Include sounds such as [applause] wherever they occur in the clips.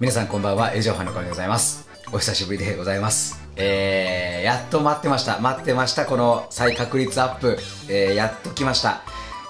皆さんこんばんは、エジョハの顔でございます。お久しぶりでございます。えー、やっと待ってました。待ってました。この再確率アップ。えー、やっと来ました。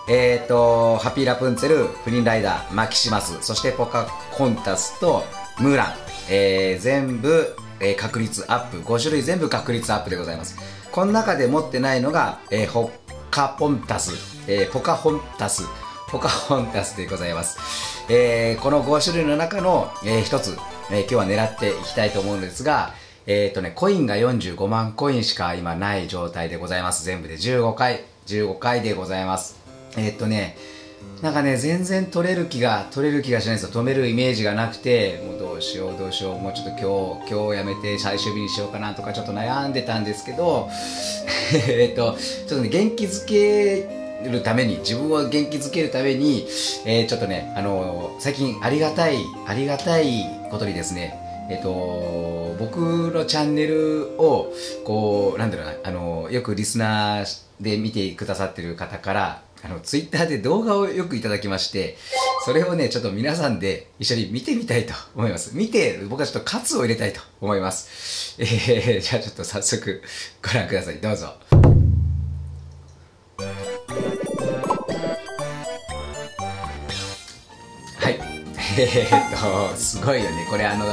えーと、ハピーラプンツェル、フリンライダー、マキシマス、そしてポカコンタスとムーラン。えー、全部、えー確率アップ。5種類全部確率アップでございます。この中で持ってないのが、えー、ホッカポンタス、えーポカホンタス、ポカホンタスでございます。えーこの5種類の中の、えー一つ、えー今日は狙っていきたいと思うんですが、えっ、とね、コインが45万コインしか今ない状態でございます。全部で15回、15回でございます。えっ、とね、なんかね、全然取れる気が、取れる気がしないんですよ。止めるイメージがなくて、もうどうしようどうしよう、もうちょっと今日、今日やめて最終日にしようかなとかちょっと悩んでたんですけど、[laughs] えっと、ちょっとね、元気づけるために、自分を元気づけるために、えーちょっとね、あの最近ありがたい、ありがたいことにですね、えっと、僕のチャンネルを、こう、なんだろうな、あのよくリスナーで見てくださってる方から、あの、ツイッターで動画をよくいただきまして、それをね、ちょっと皆さんで一緒に見てみたいと思います。見て、僕はちょっとカツを入れたいと思います。えー、じゃあちょっと早速ご覧ください。どうぞ。えー、っと、すごいよね。これあの、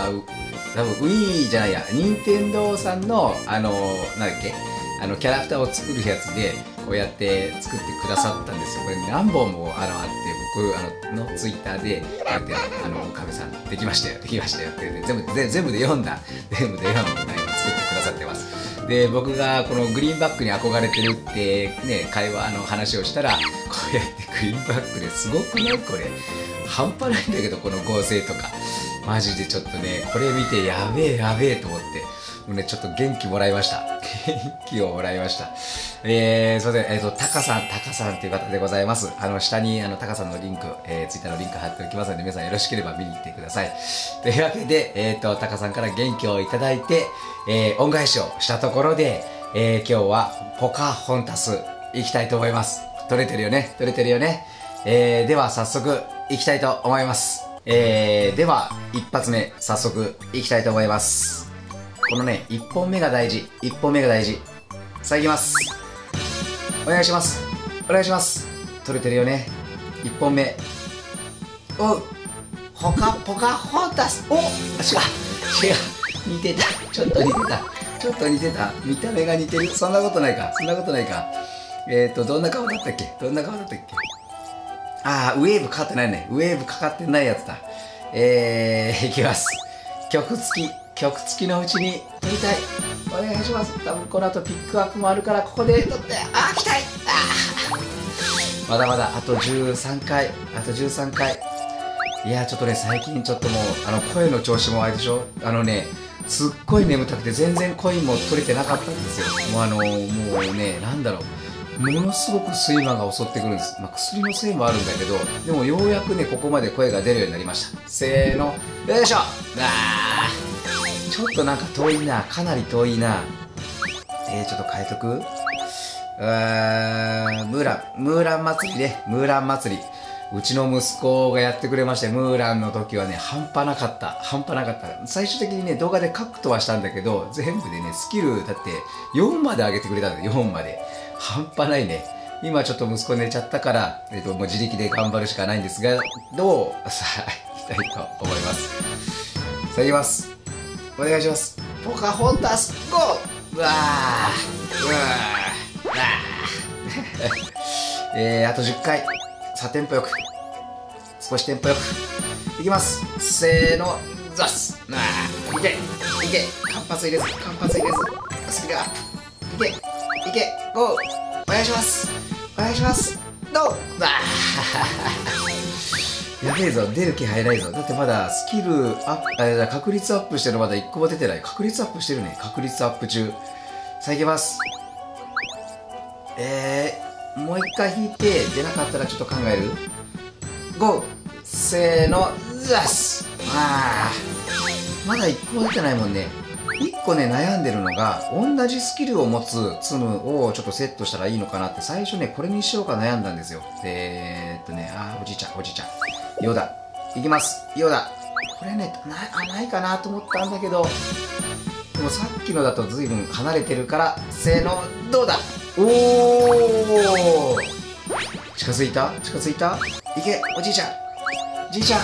多分 Wii じゃないや、任天堂さんの、あの、なんだっけ、あの、キャラクターを作るやつで、こうやって作ってくださったんですよ。これ何本もあのあって、僕あののツイッターで、こうやって、あの、かみさん、できましたよ、できましたよって、全部で、全部で読んだ、全部で読んだ、で、僕がこのグリーンバックに憧れてるって、ね、会話の話をしたら、こうやってグリーンバックですごくない？これ。半端ないんだけど、この合成とか。マジでちょっとね、これ見てやべえやべえと思って、もうね、ちょっと元気もらいました。元気をもらいました。えー、それで、えっ、と、タカさん、タカさんっていう方でございます。あの、下に、あの、タカさんのリンク、えー、ツイッターのリンク貼っておきますので、皆さんよろしければ見に行ってください。[laughs] というわけで、えっ、と、タカさんから元気をいただいて、えー、恩返しをしたところで、えー、今日は、ポカホンタス、行きたいと思います。取れてるよね？取れてるよね？えー、では、早速、行きたいと思います。えー、では、一発目、早速、行きたいと思います。このね、一本目が大事。一本目が大事。さあ、行きます。お願いします。お願いします。取れてるよね。一本目。おうほかぽかほたす。お違う。違う。似てた。ちょっと似てた。ちょっと似てた。見た目が似てる。そんなことないか。そんなことないか。えっ、ー、と、どんな顔だったっけ？どんな顔だったっけ？ああ、ウェーブかかってないね。ウェーブかかってないやつだ。えー、いきます。曲付き、曲付きのうちに撮りたい。お願いします。多分この後ピックアップもあるから、ここで撮って、あー、来たいあまだまだ、あと13回、あと13回。いや、ちょっとね、最近ちょっともう、あの、声の調子もあれでしょあのね、すっごい眠たくて全然コインも取れてなかったんですよ。もうあのもうね、なんだろう。ものすごく睡魔が襲ってくるんです。まあ、薬のせいもあるんだけど、でもようやくね、ここまで声が出るようになりました。せーの、よいしょあーちょっとなんか遠いな。かなり遠いな。えー、ちょっと変えとく？うーん、ムーラン、ムーラン祭りね。ムーラン祭り。うちの息子がやってくれまして、ムーランの時はね、半端なかった。半端なかった。最終的にね、動画でカットはしたんだけど、全部でね、スキル、だって4まで上げてくれたんだよ、4まで。半端ないね。今ちょっと息子寝ちゃったから、えっと、もう自力で頑張るしかないんですが、どうさあ、いきたいと思います。さあ、いきます。お願いします。ポカホンタス、ゴー！うわー。うわー。うわーえー、あと10回。さあ、テンポよく。少しテンポよく。いきます。せーの、ザス。あ。ーいけ。いけ。間髪入れず、間髪入れず。スピードアップ。いけ。いけ。ゴー。お願いします。お願いします。どうあ。ーやべえぞ出る気配ないぞ。だってまだスキルアップあ確率アップしてるまだ1個も出てない。確率アップしてるね。確率アップ中。さあいきます。えー、もう一回引いて出なかったらちょっと考える？ゴー。せーの。ザスあーまだ1個も出てないもんね。1個ね悩んでるのが同じスキルを持つツムをちょっとセットしたらいいのかなって最初ねこれにしようか悩んだんですよ。えー、っとねあーおじいちゃんおじいちゃん。ヨダ。いきます。ヨダ。これねないないかなと思ったんだけど。でもさっきのだと随分離れてるからせーのどうだ？おお近づいた？近づいた？いけおじいちゃん。じいちゃん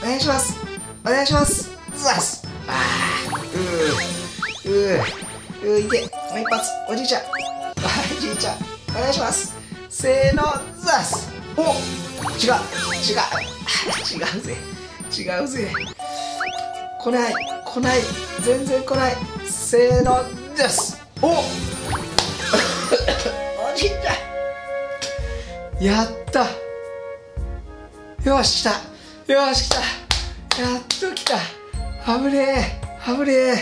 お願いします。お願いします。ズワスあー。うー。うー。うーいけ。もう一発。おじいちゃん。[laughs] はいじいちゃん。お願いします。せーの。ズワスお違う。違う。違うぜ。違うぜ。来ない。来ない。全然来ない。せーの。です。お [laughs] おじいちゃん。やった。よし来た。よし来た。やっと来た。危ねえ。危ねえ。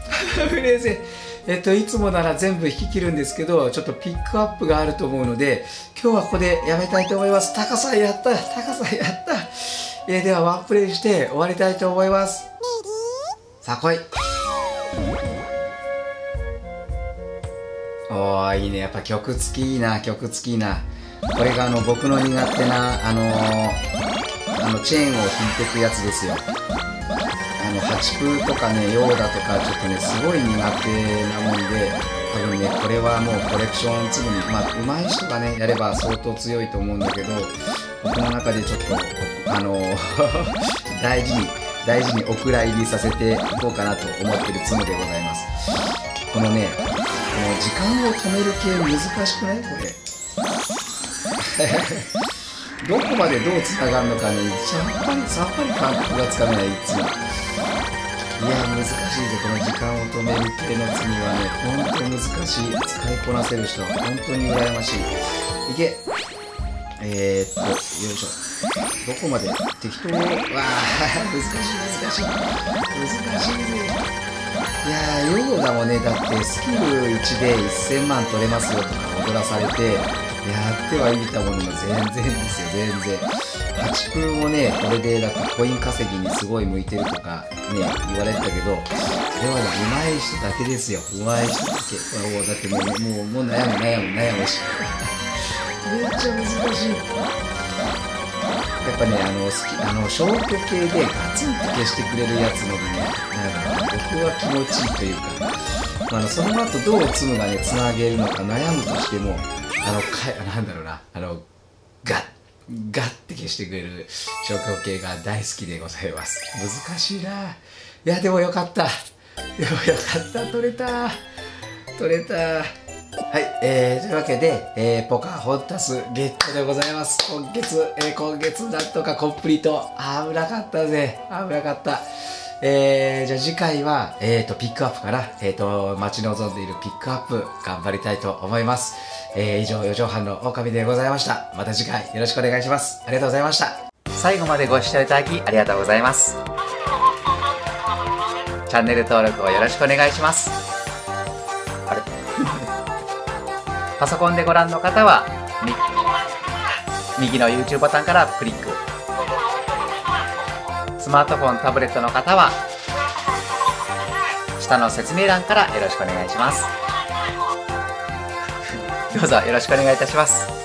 [laughs] 危ねえぜ。えっと、いつもなら全部引き切るんですけど、ちょっとピックアップがあると思うので、今日はここでやめたいと思います。高さやった高さやったえー、ではワンプレイして終わりたいと思います。さあ来い。おー、いいね。やっぱ曲付きいいな、曲付きいいな。これがあの、僕の苦手な、あのー、あの、チェーンを引いていくやつですよ。あの、ハチプとかね、ヨーダとか、ちょっとね、すごい苦手なもんで、多分ね、これはもうコレクション次に、まあ、上手い人がね、やれば相当強いと思うんだけど、僕の中でちょっと、あの、[laughs] 大事に、大事にお蔵入りさせていこうかなと思ってるつもりでございます。このね、この時間を止める系難しくない？これ。[laughs] どこまでどう繋がるのかね、さっぱり、さっぱり感覚がつかめない、いつも。いや、難しいぜ。この時間を止める系の次はね、ほんと難しい。使いこなせる人は本当に羨ましい。いけ。えー、っと、よいしょ。どこまで適当に、わあ、難しい、難しい。難しいぜ。いやー、ヨーダもね、だってスキル1で1000万取れますよとか踊らされて、やってはいみたものも全然ですよ、全然。ハチプーもね、これでだってコイン稼ぎにすごい向いてるとかね、言われてたけど、それはね、上手い人だけですよ。上手い人だけ。もうだってもう、もう、もう悩む悩む悩むし。めっちゃ難しい。やっぱね、あの、好き、あの、消去系でガツンと消してくれるやつのがね、なんか僕は気持ちいいというか、まあ、のその後どうツムがね、つなげるのか悩むとしても、あの、かなんだろうな、あの、ガッ、ガッて消してくれる消去系が大好きでございます。難しいな。いや、でもよかった。でもよかった。取れた。取れた。はい、えー、というわけで、えー、ポカホンタスゲットでございます。今月、えー、今月なんとかコンプリート。危なかったぜ。危なかった。えー、じゃあ次回は、えーと、ピックアップから、えーと、待ち望んでいるピックアップ、頑張りたいと思います。えー、以上、四畳半の狼でございました。また次回よろしくお願いします。ありがとうございました。最後までご視聴いただきありがとうございます。チャンネル登録をよろしくお願いします。あれ？[laughs] パソコンでご覧の方は右の YouTube ボタンからクリックスマートフォンタブレットの方は下の説明欄からよろしくお願いします。[laughs] どうぞよろしくお願いいたします。